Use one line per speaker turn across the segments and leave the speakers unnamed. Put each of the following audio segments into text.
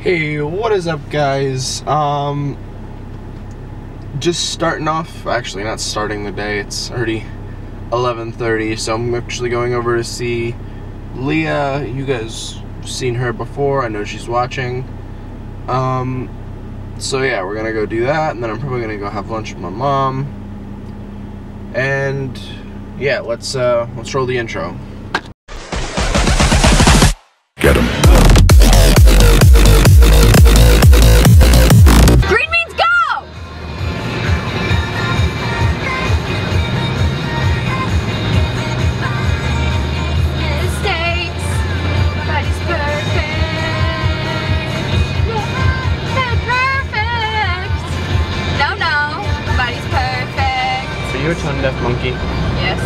Hey, what is up guys? Um just starting off, actually not starting the day. It's already 11:30, so I'm actually going over to see Leah. You guys seen her before. I know she's watching. Um so yeah, we're to go do that and then I'm probably to go have lunch with my mom. And yeah, let's uh let's roll the intro.
Perfect.
Are you a tone deaf monkey?
Yes.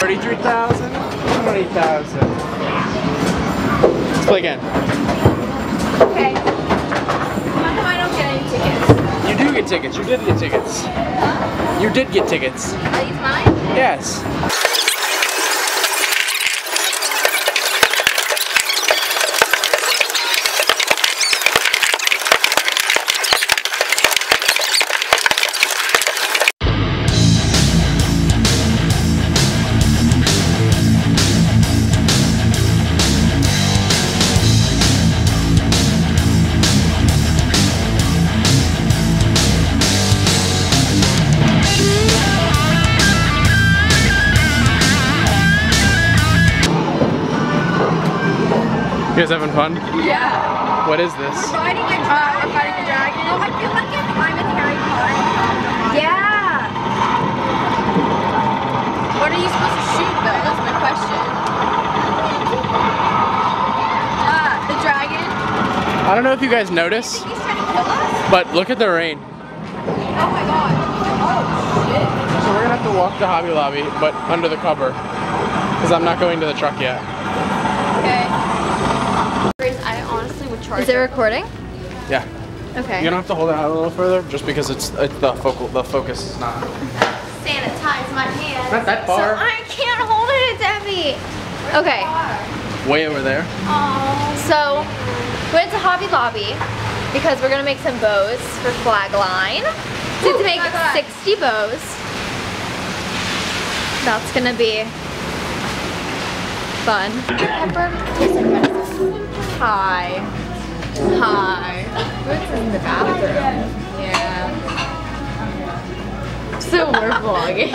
Thirty-three thousand, twenty thousand. Let's play again.
Okay. How come I don't get any tickets?
You do get tickets. You did get tickets. You did get tickets.
Are these mine?
Yes. You guys having fun?
Yeah.
What is this?
Fighting a dragon. Uh, fighting a dragon. No, I feel like if I'm in Harry Potter. Yeah. What are you supposed to shoot though? That's my question. Ah, the dragon.
I don't know if you guys notice,
He's trying to kill us.
but look at the rain.
Oh my god. Oh shit.
So we're gonna have to walk to Hobby Lobby, but under the cover, because I'm not going to the truck yet.
Okay. Grace, I honestly would charge.
Is it recording?
Yeah.
Okay.
You're gonna have to hold it out a little further, just because it's, it's the focal, the focus is not.
sanitize my hands.
Not that far. So.
I can't hold it, it's heavy. Okay,
Way over there.
so we went to Hobby Lobby because we're gonna make some bows for flag line. So
Ooh,
to make
flag
60 bows. That's gonna be fun. Pepper tastes like medicine. Hi. Hi. Boots is in the bathroom. Yeah. So we're vlogging.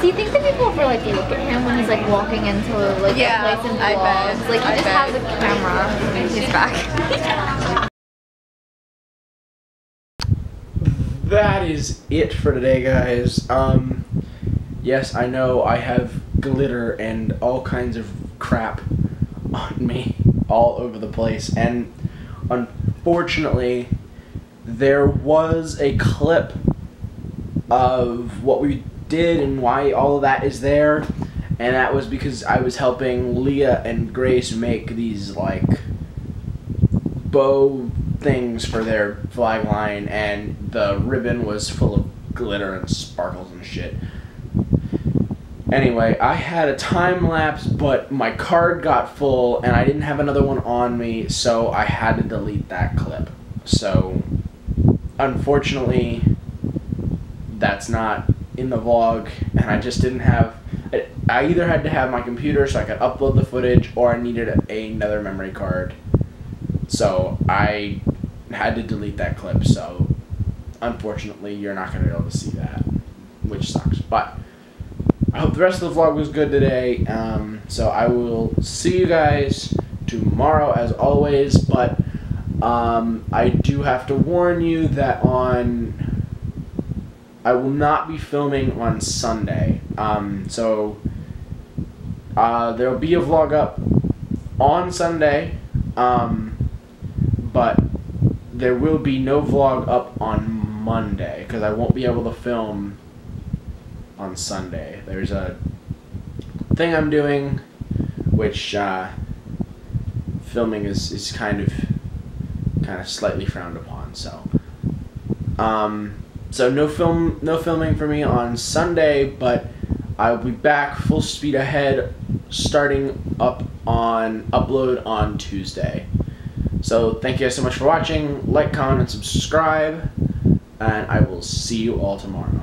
Do you think that people ever like look at him when he's like walking into like
Yeah,
a place and
I
vlogs?
bet.
Like he
I
just
bet.
has a camera and he's back.
That is it for today, guys. Um, yes, I know I have glitter and all kinds of crap on me all over the place, and unfortunately, there was a clip of what we did and why all of that is there, and that was because I was helping Leah and Grace make these like bow things for their flag line, and the ribbon was full of glitter and sparkles and shit. Anyway, I had a time lapse, but my card got full, and I didn't have another one on me, so I had to delete that clip. So, unfortunately, that's not in the vlog, and I just didn't have. I- either had to have my computer so I could upload the footage, or I needed another memory card. So I had to delete that clip. So unfortunately, you're not gonna be able to see that, which sucks. But I hope the rest of the vlog was good today. Um, so I will see you guys tomorrow as always. But um, I do have to warn you that on I will not be filming on Sunday. Um, so uh, there will be a vlog up on Sunday. Um, but there will be no vlog up on Monday because I won't be able to film on Sunday. There's a thing I'm doing, which uh, filming is, is kind of kind of slightly frowned upon. So, um, so no film, no filming for me on Sunday, but I'll be back full speed ahead, starting up on upload on Tuesday. So thank you guys so much for watching. Like, comment, and subscribe, and I will see you all tomorrow.